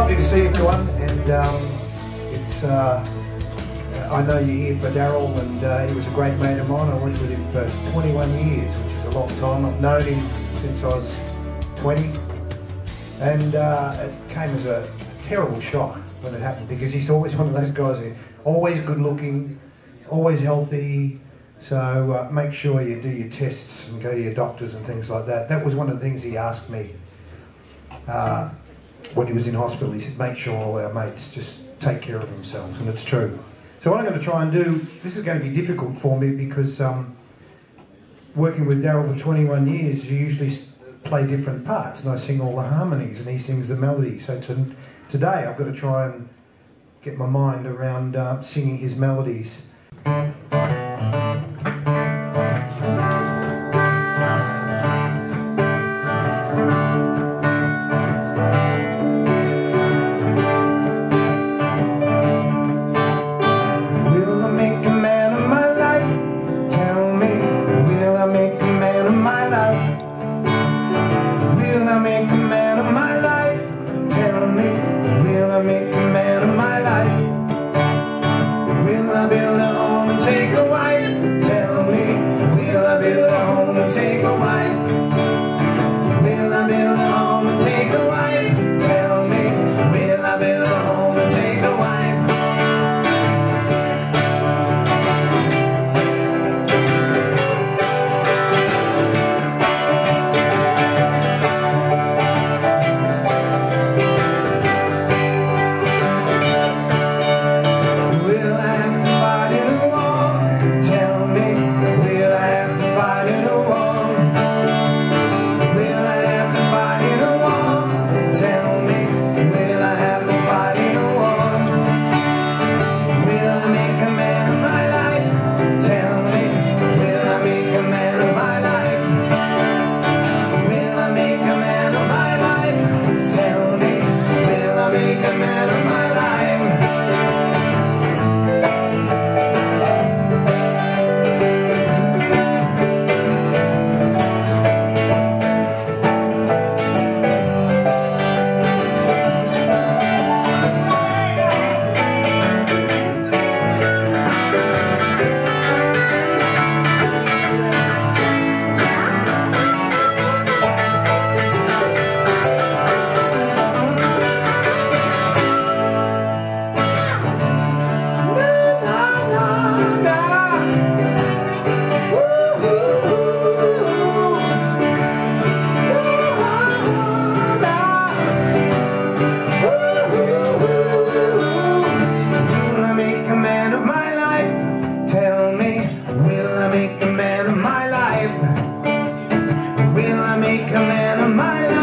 lovely to see everyone, and um, it's. Uh, uh, I know you're here for Darryl, and uh, he was a great mate of mine. I went with him for 21 years, which is a long time. I've known him since I was 20, and uh, it came as a, terrible shock when it happened because he's always one of those guys who's always good looking, always healthy. So uh, make sure you do your tests and go to your doctors and things like that. That was one of the things he asked me. Uh, when he was in hospital. He said, make sure all our mates just take care of themselves, and it's true. So what I'm going to try and do, this is going to be difficult for me because um, working with Darryl for 21 years, you usually play different parts, and I sing all the harmonies, and he sings the melody. So to, today I've got to try and get my mind around uh, singing his melodies. coming my life.